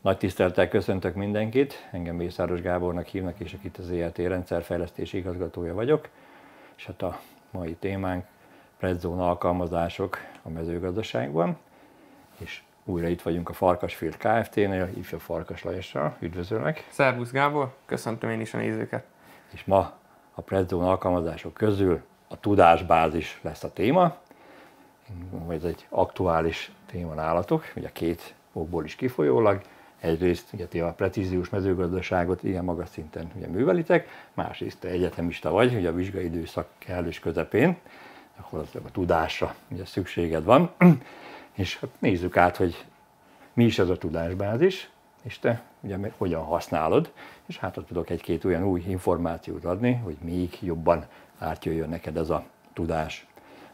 Nagy tisztelettel köszöntök mindenkit, engem Mészáros Gábornak hívnak, és akit az ELT rendszerfejlesztési igazgatója vagyok, és hát a mai témánk Predzone alkalmazások a mezőgazdaságban, és újra itt vagyunk a Farkasfield Kft-nél, ifjú Farkas Lajossal, üdvözöllek! Szervusz Gábor, köszöntöm én is a nézőket! És ma a Predzone alkalmazások közül a tudásbázis lesz a téma, ez egy aktuális téma nálatok, ugye két okból is kifolyólag. Egyrészt ugye a precíziós mezőgazdaságot ilyen magas szinten ugye művelitek, másrészt te egyetemista vagy, ugye a vizsgai időszak kellős közepén, akkor az a tudásra ugye szükséged van. És hát nézzük át, hogy mi is az a tudásbázis, és te ugye hogyan használod, és hát tudok egy-két olyan új információt adni, hogy még jobban átjöjjön neked ez a tudás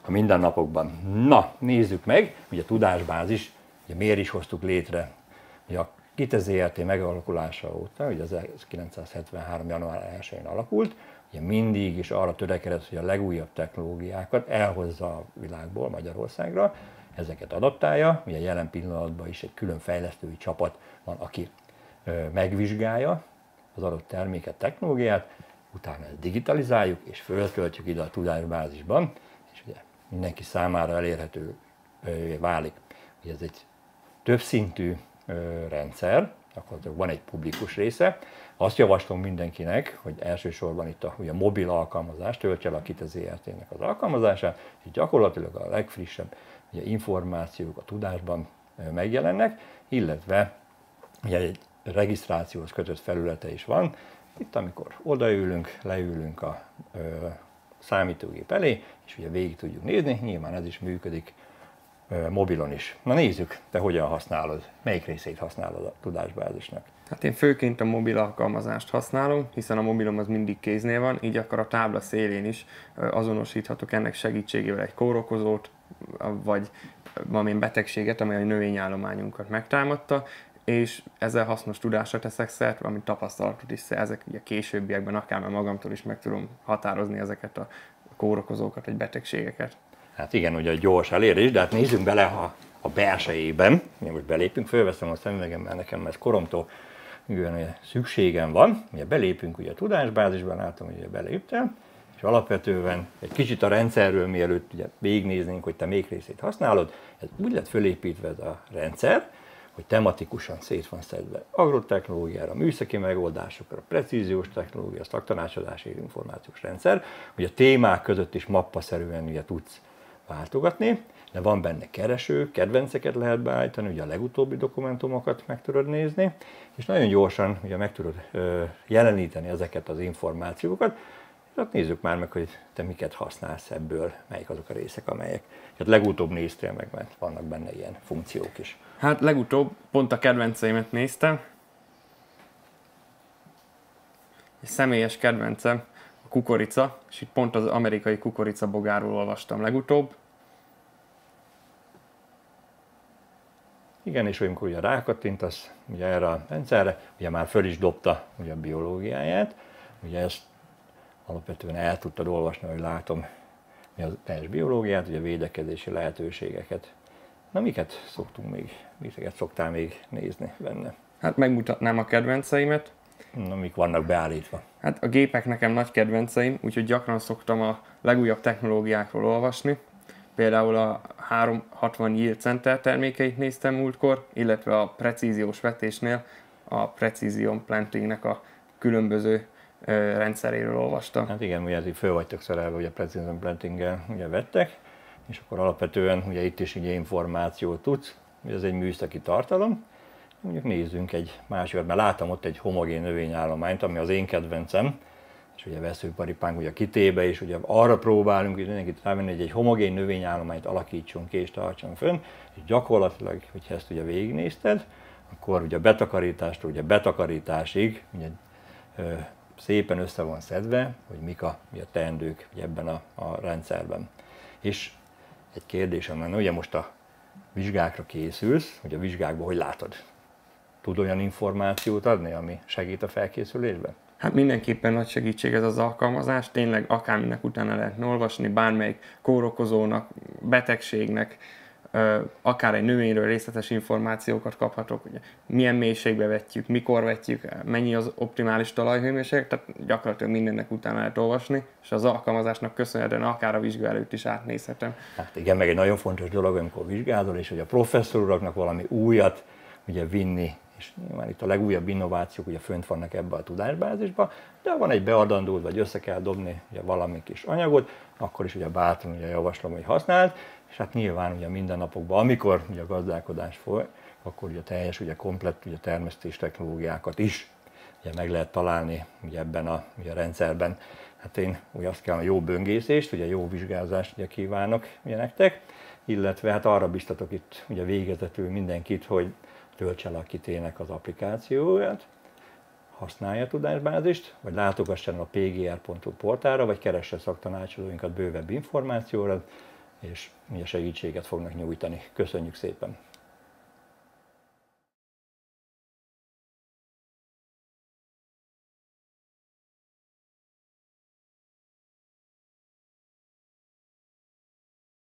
a mindennapokban. Na, nézzük meg, hogy a tudásbázis, ugye miért is hoztuk létre. Ugye a KITE megalakulása óta, ugye az 1973. január 1-én alakult, ugye mindig is arra törekedett, hogy a legújabb technológiákat elhozza a világból Magyarországra, ezeket adaptálja, ugye jelen pillanatban is egy külön fejlesztői csapat van, aki megvizsgálja az adott terméket, technológiát, utána ezt digitalizáljuk, és föltöltjük ide a tudásbázisban, és ugye mindenki számára elérhető válik. Ugye ez egy többszintű rendszer, akkor van egy publikus része. Azt javaslom mindenkinek, hogy elsősorban itt a, ugye a mobil alkalmazást töltse el a KIT az ERT-nek az alkalmazását, és gyakorlatilag a legfrissebb ugye, információk a tudásban megjelennek, illetve ugye egy regisztrációhoz kötött felülete is van. Itt, amikor odaülünk, leülünk a ö, számítógép elé, és ugye végig tudjuk nézni, nyilván ez is működik mobilon is. Na nézzük, te hogyan használod, melyik részét használod a tudásbázisnak? Hát én főként a mobil alkalmazást használom, hiszen a mobilom az mindig kéznél van, így akkor a tábla szélén is azonosíthatok ennek segítségével egy kórokozót, vagy valamilyen betegséget, amely a növényállományunkat megtámadta, és ezzel hasznos tudásra teszek szert, valamint tapasztalatot is szerzek, ugye későbbiekben akár már magamtól is meg tudom határozni ezeket a kórokozókat, vagy betegségeket. Hát igen, ugye a gyors elérés, de hát nézzünk bele a, a belsejében. Mi most belépünk, fölveszem a szemüvegem, mert nekem ez koromtól ugye, szükségem van. Ugye belépünk ugye a tudásbázisban, látom, hogy beléptem, és alapvetően egy kicsit a rendszerről, mielőtt ugye végignéznénk, hogy te még részét használod, ez úgy lett fölépítve ez a rendszer, hogy tematikusan szét van szedve agrotechnológiára, műszaki megoldásokra, precíziós technológia, szaktanácsadási információs rendszer, hogy a témák között is mappaszerűen ugye tudsz váltogatni, de van benne kereső, kedvenceket lehet beállítani, ugye a legutóbbi dokumentumokat meg tudod nézni, és nagyon gyorsan ugye meg tudod ö, jeleníteni ezeket az információkat, Hát nézzük már meg, hogy te miket használsz ebből, melyik azok a részek, amelyek. Hát legutóbb néztél meg, mert vannak benne ilyen funkciók is. Hát legutóbb pont a kedvenceimet néztem. Egy személyes kedvencem a kukorica, és itt pont az amerikai kukorica bogáról olvastam legutóbb. Igen, és olyankor ugye rákattintasz ugye erre a rendszerre, ugye már föl is dobta ugye a biológiáját, ugye ezt alapvetően el tudtad olvasni, hogy látom, mi a teljes biológiát, ugye a védekezési lehetőségeket. Na, miket szoktunk még, miket szoktál még nézni benne? Hát megmutatnám a kedvenceimet. Na, mik vannak beállítva? Hát a gépek nekem nagy kedvenceim, úgyhogy gyakran szoktam a legújabb technológiákról olvasni. Például a 360 Yield Center termékeit néztem múltkor, illetve a precíziós vetésnél a Precision Plantingnek a különböző rendszeréről olvastam. Hát igen, ugye ezért föl vagytok szerelve, hogy a Precision planting ugye vettek, és akkor alapvetően ugye itt is ugye információt tudsz, ez egy műszaki tartalom, mondjuk nézzünk egy másikat, mert láttam ott egy homogén növényállományt, ami az én kedvencem, és ugye veszőparipánk ugye kitébe, és ugye arra próbálunk hogy mindenkit rávenni, hogy egy homogén növényállományt alakítsunk ki és tartson fönn, és gyakorlatilag, hogyha ezt ugye végignézted, akkor ugye a betakarítástól ugye betakarításig ugye, szépen össze van szedve, hogy mik a, mi a teendők ebben a, a rendszerben. És egy kérdésem lenne, ugye most a vizsgákra készülsz, hogy a vizsgákban hogy látod? Tud olyan információt adni, ami segít a felkészülésben? Hát mindenképpen nagy segítség ez az alkalmazás, tényleg akárminek utána lehet olvasni, bármelyik kórokozónak, betegségnek, akár egy növényről részletes információkat kaphatok, ugye milyen mélységbe vetjük, mikor vetjük, mennyi az optimális talajhőmérséklet, tehát gyakorlatilag mindennek utána lehet olvasni, és az alkalmazásnak köszönhetően akár a vizsga előtt is átnézhetem. Hát igen, meg egy nagyon fontos dolog, amikor vizsgázol, és hogy a professzor uraknak valami újat ugye vinni és nyilván itt a legújabb innovációk ugye fönt vannak ebbe a tudásbázisba, de van egy beadandó, vagy össze kell dobni ugye valami kis anyagot, akkor is ugye bátran ugye javaslom, hogy használd, és hát nyilván ugye mindennapokban, amikor ugye a gazdálkodás foly, akkor ugye teljes, ugye komplett ugye termesztés technológiákat is ugye meg lehet találni ugye ebben a ugye rendszerben. Hát én ugye azt kell, a jó böngészést, ugye jó vizsgázást ugye kívánok ugye nektek, illetve hát arra biztatok itt ugye végezetül mindenkit, hogy töltse le a kitének az applikációját, használja a tudásbázist, vagy látogasson a pgr.hu portára, vagy keresse szaktanácsolóinkat bővebb információra, és mi a segítséget fognak nyújtani. Köszönjük szépen!